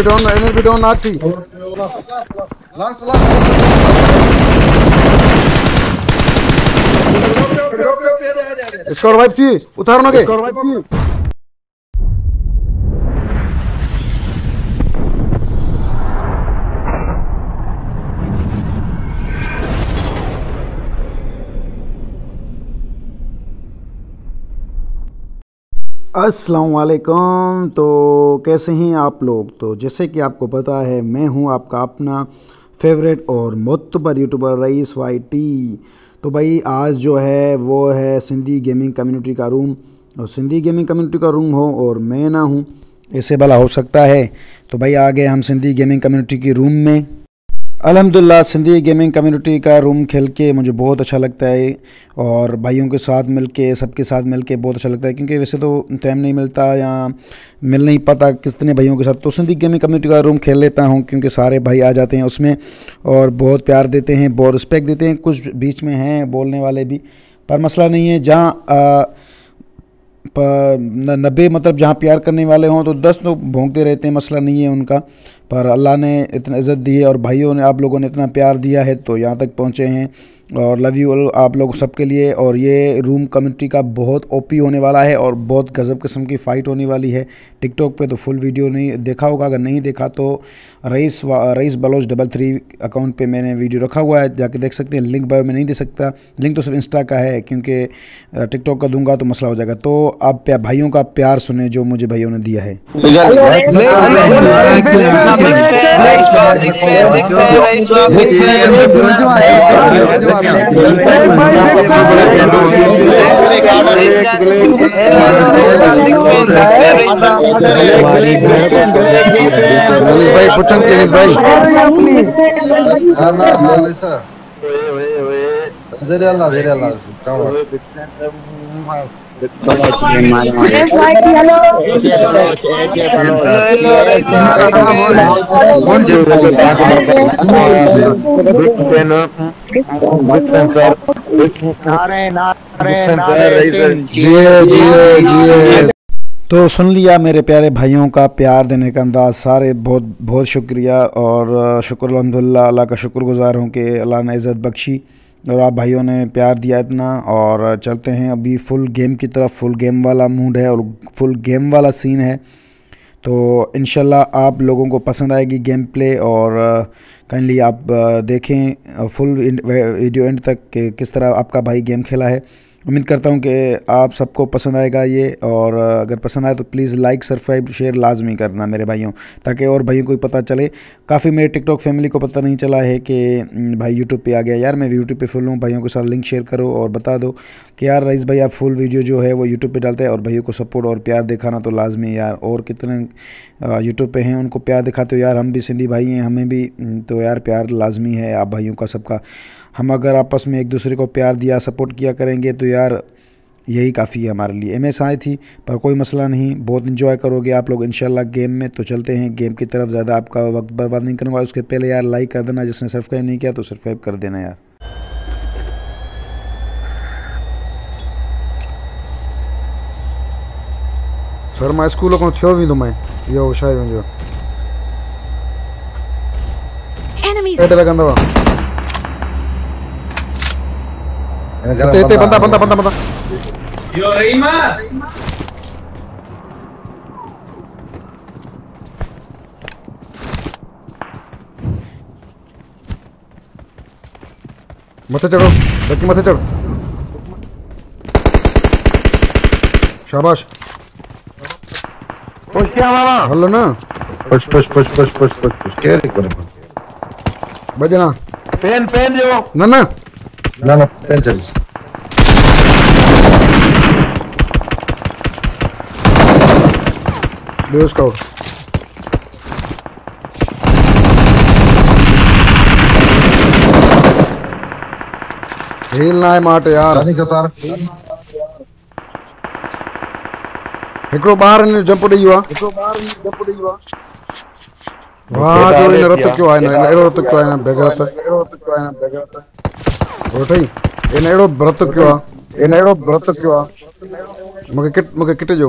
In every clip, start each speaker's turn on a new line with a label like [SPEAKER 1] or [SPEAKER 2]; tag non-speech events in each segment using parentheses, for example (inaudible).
[SPEAKER 1] NLB down NLB down नाक थी
[SPEAKER 2] last last
[SPEAKER 1] score wipe थी उतारो ना के अस्सलाम वालेकुम तो कैसे हैं आप लोग? तो जैसे कि आपको पता है, मैं हूँ आपका अपना फेवरेट और मोतबर यूट्यूबर रईस वाई टी। तो भाई, आज जो है, वो है सिंधी गेमिंग कम्युनिटी का रूम और सिंधी गेमिंग कम्युनिटी का रूम हो और मैं ना हूँ, ऐसे भला हो सकता है। तो भाई आ गए हम सिंधी गेमिंग कम्युनिटी के रूम में अल्हम्दुलिल्लाह सिंधी गेमिंग कम्युनिटी का रूम खेल के मुझे बहुत अच्छा लगता है और भाइयों के साथ मिल के सबके साथ मिल के बहुत अच्छा लगता है, क्योंकि वैसे तो टाइम नहीं मिलता या मिल नहीं पाता कितने भाइयों के साथ। तो सिंधी गेमिंग कम्युनिटी का रूम खेल लेता हूँ, क्योंकि सारे भाई आ जाते हैं उसमें और बहुत प्यार देते हैं, बहुत रिस्पेक्ट देते हैं। कुछ बीच में हैं, बोलने वाले भी, पर मसला नहीं है। जहाँ नब्बे मतलब जहाँ प्यार करने वाले हों तो दस लोग भोंकते रहते हैं, मसला नहीं है उनका। पर अल्लाह ने इतना इज़्ज़त दी है और भाइयों ने आप लोगों ने इतना प्यार दिया है तो यहाँ तक पहुँचे हैं और लव यू आप लोग सबके लिए और ये रूम कम्युनिटी का बहुत ओपी होने वाला है और बहुत गज़ब किस्म की फ़ाइट होने वाली है टिकटॉक पे तो फुल वीडियो नहीं देखा होगा अगर नहीं देखा तो Raees Raees Baloch double three account पे मैंने वीडियो रखा हुआ है जाके देख सकते हैं लिंक बायो में नहीं दे सकता लिंक तो सिर्फ़ इंस्टा का है क्योंकि टिकटॉक का दूँगा तो मसला हो जाएगा तो आप भाइयों का प्यार सुने जो मुझे भाइयों ने दिया है भाई पुछन केनिस भाई
[SPEAKER 2] Zeri Allah, zeri
[SPEAKER 1] तो सुन लिया मेरे प्यारे भाइयों का प्यार देने का अंदाज़। सारे बहुत बहुत शुक्रिया और शुक्र अलहमदिल्ला अल्लाह का शुक्रगुजार हूँ कि अल्लाह ने इज़्ज़त बख्शी। और आप भाइयों ने प्यार दिया इतना, और चलते हैं अभी फुल गेम की तरफ़ फुल गेम वाला मूड है और फुल गेम वाला सीन है। तो इन आप लोगों को पसंद आएगी गेम प्ले और काइंडली आप देखें फुल वीडियो एंड तक किस तरह आपका भाई गेम खेला है। उम्मीद करता हूँ कि आप सबको पसंद आएगा ये और अगर पसंद आए तो प्लीज़ लाइक, सब्सक्राइब, शेयर लाजमी करना मेरे भाइयों, ताकि और भाइयों को भी पता चले। काफ़ी मेरे टिकटॉक फैमिली को पता नहीं चला है कि भाई यूट्यूब पे आ गया। यार, मैं यूट्यूब पे फुल हूँ, भाइयों के साथ लिंक शेयर करो और बता दो कि यार रईस भाई, आप फुल वीडियो जो है वो यूट्यूब पर डालते हैं और भाइयों को सपोर्ट और प्यार दिखाना तो लाजमी यार। और कितने यूट्यूब पर हैं, उनको प्यार दिखाते हो यार। हम भी सिंधी भाई हैं, हमें भी तो यार प्यार लाजमी है आप भाइयों का सबका। हम अगर आपस में एक दूसरे को प्यार दिया सपोर्ट किया करेंगे तो यार यही काफ़ी है हमारे लिए। एम एस आई थी पर कोई मसला नहीं। बहुत इन्जॉय करोगे आप लोग इंशाल्लाह गेम में तो चलते हैं। गेम की तरफ़ ज़्यादा आपका वक्त बर्बाद नहीं करूँगा उसके पहले यार लाइक कर देना जिसने सब्सक्राइब नहीं किया तो सब्सक्राइब कर देना यार। सर माँ स्कूल खां थियो वेंदो मैं। इहो शायदि मुंहिंजो हेठि लॻंदव हिते हिते बंदा बंदा बंदा बंदा
[SPEAKER 3] Yo, Reima.
[SPEAKER 1] मथे चढ़ो लकी मथे चढ़ शाबाश
[SPEAKER 2] पुश किया मामा
[SPEAKER 1] हलो ना
[SPEAKER 2] push push push push push push push care करो
[SPEAKER 1] बजना
[SPEAKER 2] पेन पेन जो
[SPEAKER 1] ना ना
[SPEAKER 2] ना ना पेन चल
[SPEAKER 1] दो स्काउट हील ना आहे माट यार।
[SPEAKER 2] रानी का तार।
[SPEAKER 1] हिकिड़ो ॿार हिन जंप ॾेई वियो आहे वाह जो हिन रत कयो। आहे हिन अहिड़ो रत कयो आहे हिन बेगरत वठई हिन अहिड़ो व्रत कयो आहे हिन अहिड़ो व्रत कयो आहे मूंखे किट मूंखे किट जो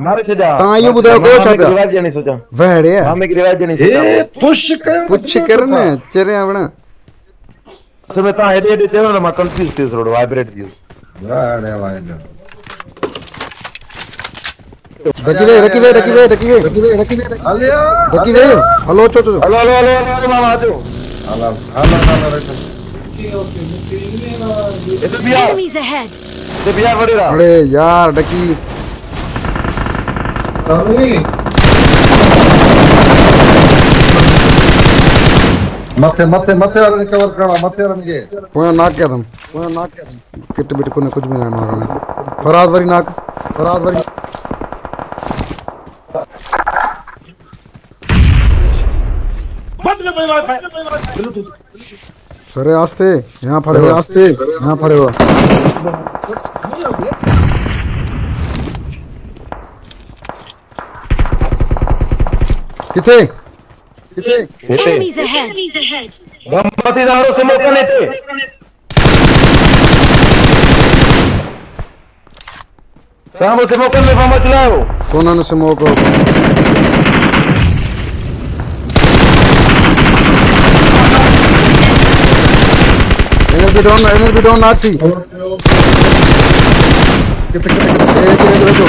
[SPEAKER 4] मारे छॾिया
[SPEAKER 3] तव्हां इहो ॿुधायो कयो छा पिया?
[SPEAKER 4] रिवाज ॾियणी सोचां
[SPEAKER 3] वेड़े
[SPEAKER 4] मामे खे रिवाज ॾियणी
[SPEAKER 2] ए
[SPEAKER 4] सोचां
[SPEAKER 2] पुश कयो
[SPEAKER 3] पुछ कर न चरिया वण
[SPEAKER 4] असल में तव्हां हेॾे हेॾे चयो न माँ कंफ्यूज थी थोरो वाइब्रेट थी
[SPEAKER 2] वाह वाह
[SPEAKER 3] रखी दे रखी दे रखी दे रखी दे रखी दे रखी दे रखी दे हलो अचो अचो
[SPEAKER 4] हलो हलो हलो हलो मामा अचो
[SPEAKER 2] हला हला हला रखो
[SPEAKER 4] हिते बिहार
[SPEAKER 5] Enemies ahead!
[SPEAKER 4] हिते बिहार वॾेरा
[SPEAKER 3] अरे यार डकी
[SPEAKER 2] मथे मथे मथे वाले कवर करा मथे वाले के
[SPEAKER 3] पोयां नाक क्या तुम। पोयां नाक क्या किट बिट कोने कुछ भी ना मारो। फराज वरी नाक, फराज वरी सरे आस्ते, यहाँ फड़े हुए आस्ते, यहाँ फड़े हुआ किथे किथे
[SPEAKER 4] हिते
[SPEAKER 5] Enemies ahead!
[SPEAKER 4] गणपति दारो से मौका हिते साम्हूं से मौकनि में फम चलायो
[SPEAKER 3] कोनन से मोको एनर्जी डाउन एनर्जी डाउन ना थी एक मिनट रुको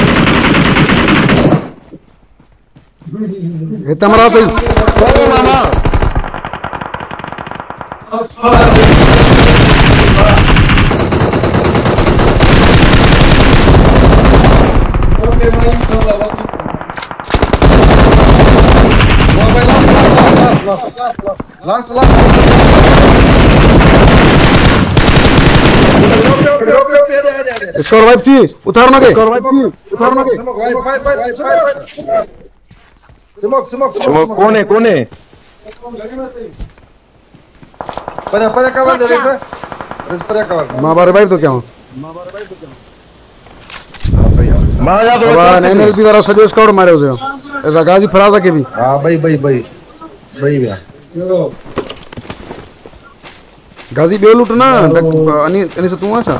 [SPEAKER 3] हिते मरा अथई
[SPEAKER 4] चलो मामा
[SPEAKER 2] लास्ट लास्ट
[SPEAKER 3] इसको रिवाइव थी उतारो ना के उतारो ना के
[SPEAKER 2] स्मोक स्मोक
[SPEAKER 4] चलो कोने कोने
[SPEAKER 2] परे परे कवर दे रे. रेस परे कवर
[SPEAKER 3] माँ बार रिवाइव तो क्या हूँ
[SPEAKER 4] माँ जा तो
[SPEAKER 3] अब एनएलपी वाला सजो स्क्वाड मारे उसे ऐसा गाजी फराजा के भी
[SPEAKER 2] हाँ भाई भाई भाई भाई भैया
[SPEAKER 3] गाजी बेल लूट ना अनि अनि से तू अच्छा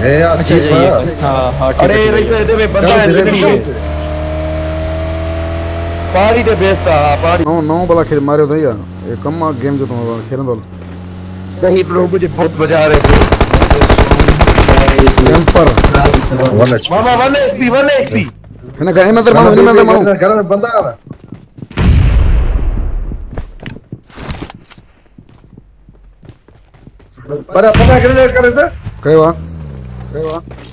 [SPEAKER 2] है यार
[SPEAKER 6] अच्छा जी हाँ हाँ
[SPEAKER 4] अरे
[SPEAKER 6] है।
[SPEAKER 4] रही तो इधर बंदा है इधर पहाड़ी ते बेचता हाँ पहाड़ी
[SPEAKER 3] नौ नौ भला खेल मारियो अथई यार हे कम गेम जो तूं खेलंदो
[SPEAKER 4] कहीं लोग मुझे बहुत बजा रहे थे
[SPEAKER 3] जंपर
[SPEAKER 2] वन एच
[SPEAKER 4] मामा वन एचपी वन एचपी
[SPEAKER 3] हिन घर में अंदर माण्हू हिन में अंदर माण्हू
[SPEAKER 2] घर में बंदा आ रहा परे परे ग्रेनेड करे से
[SPEAKER 3] कयो आहे कयो आहे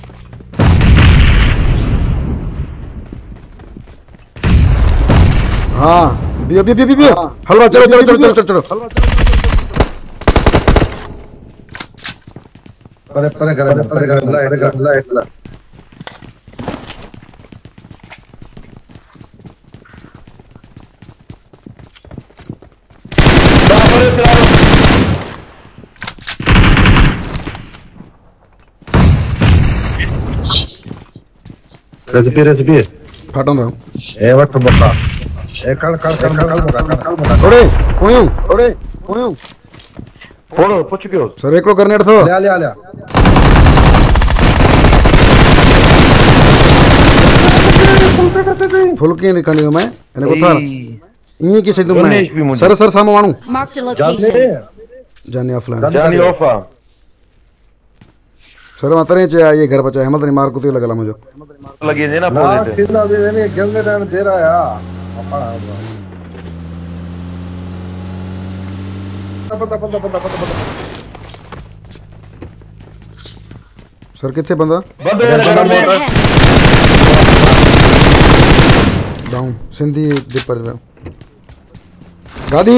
[SPEAKER 3] हाँ बियो बियो बियो बियो हलवा चलो चलो चलो चलो चलो चलो
[SPEAKER 2] परे परे घर में परे घर ला रेसिपी रेसिपी
[SPEAKER 3] फाटंदो
[SPEAKER 2] ए वठ बता ए कल कल कल कल कल कल कल
[SPEAKER 3] ओड़े पोयूं ओड़े पोयूं
[SPEAKER 4] फोड़ो पुछ पियो
[SPEAKER 3] सर हिकिड़ो ग्रेनेड अथव
[SPEAKER 2] ले ले ले
[SPEAKER 3] फुल कीअं खणी मैं हिन को थार ईअं कीअं छॾींदुमि
[SPEAKER 4] उन HP
[SPEAKER 3] मैं
[SPEAKER 4] मुंहिंजी।
[SPEAKER 3] सर सर
[SPEAKER 5] Marked a
[SPEAKER 2] जाने.
[SPEAKER 3] जानी ऑफलाइन
[SPEAKER 4] जानी ऑफा
[SPEAKER 3] फिर मैं तरह चाह ये घर ಅತನೇಚ ಈ ಗರ್ಭ मार कुत्ते ನಿಮಾರ್ ला मुझे।
[SPEAKER 4] लगी है ना
[SPEAKER 2] हाँ,
[SPEAKER 4] पोल
[SPEAKER 2] सीधा भी नहीं गंदे टाइम दे रहा है पता पता पता पता पता
[SPEAKER 3] सर कितने
[SPEAKER 4] बंदा?
[SPEAKER 3] डाउन सिंधी डिपर गाड़ी।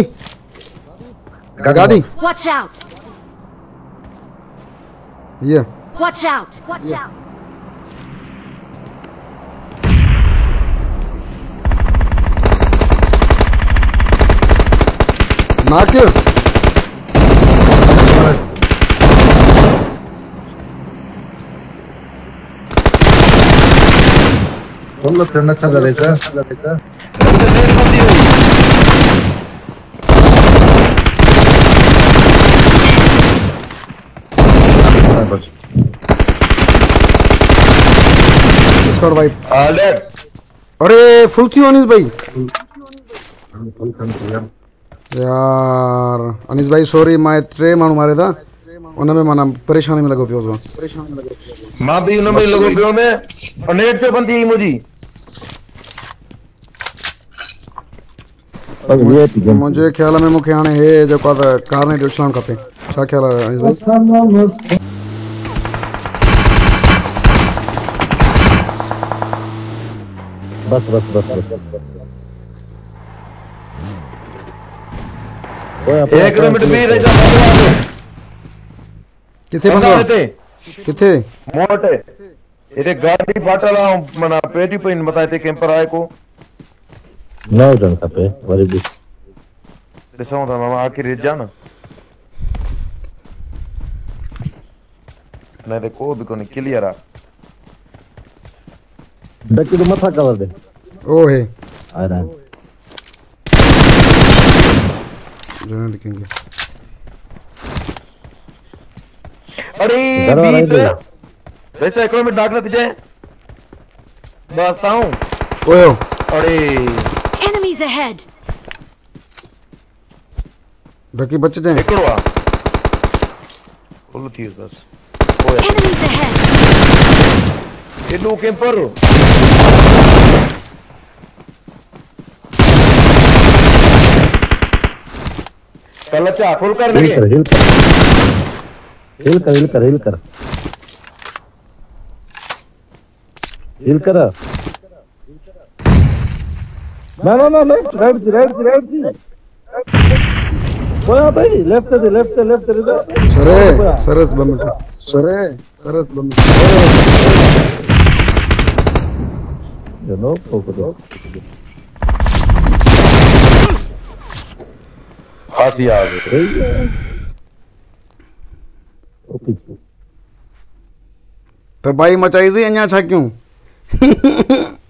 [SPEAKER 3] गाड़ी।
[SPEAKER 5] वॉच आउट
[SPEAKER 3] ये। yeah.
[SPEAKER 5] Watch out! Watch out!
[SPEAKER 3] नाक
[SPEAKER 2] Solo tiene esta derecha.
[SPEAKER 3] Squad wipe अरे फुल क्यों अनिस भाई। यार अनिस भाई सॉरी मैं टे माण्हू मारे था। उन में माना परेशानी में लॻो पियो हुअसि
[SPEAKER 4] माँ बि हुन में ई लॻो पियो में और नेट पे बंदी मुंहिंजी
[SPEAKER 3] मुंहिंजे ख़्याल में मूंखे हाणे हे आहे त कारनेट ॾिसणु खपे। छा ख़्याल आहे
[SPEAKER 7] बस बस बस बस
[SPEAKER 4] एक किलोमीटर भी रह जा
[SPEAKER 3] किथे
[SPEAKER 4] बंदा
[SPEAKER 3] किथे
[SPEAKER 4] मोटे हिते गाॾी फाटल आहे माना पेटी पई मथां हिते कैंपर आहे को।
[SPEAKER 7] न हुजणु खपे वरी बि
[SPEAKER 4] ॾिसूं था मामा आख़िर रिझ आहे न न हिते को बि कोन्हे क्लियर आहे
[SPEAKER 7] डकी तो मथा कवर दे
[SPEAKER 3] ओ है
[SPEAKER 7] आ रहा है
[SPEAKER 3] जरा दिखेंगे
[SPEAKER 4] अरे
[SPEAKER 7] ही बोला।
[SPEAKER 4] वैसे हिकिड़ो मिंट डाक न थी जाए बस आऊँ
[SPEAKER 3] ओयो
[SPEAKER 4] अरे
[SPEAKER 5] Enemies ahead!
[SPEAKER 3] बाकी बच जाए
[SPEAKER 4] हिकिड़ो आहे फुल थी वियुसि बस पोइ
[SPEAKER 5] Enemies ahead!
[SPEAKER 4] एॾो कैंपर कल अचा फुल कर
[SPEAKER 7] हिल कर हिल कर। हिल कर हिल कर हिल कर। हिल कर। ना ना ना लेफ़्ट राइट से राइट से राइट से बोला भाई लेफ़्ट से लेफ़्ट से लेफ़्ट से
[SPEAKER 3] सरे सरस बम सरे सरस बम
[SPEAKER 7] Over there.
[SPEAKER 3] तो भाई मचाई से छा क्यों (laughs)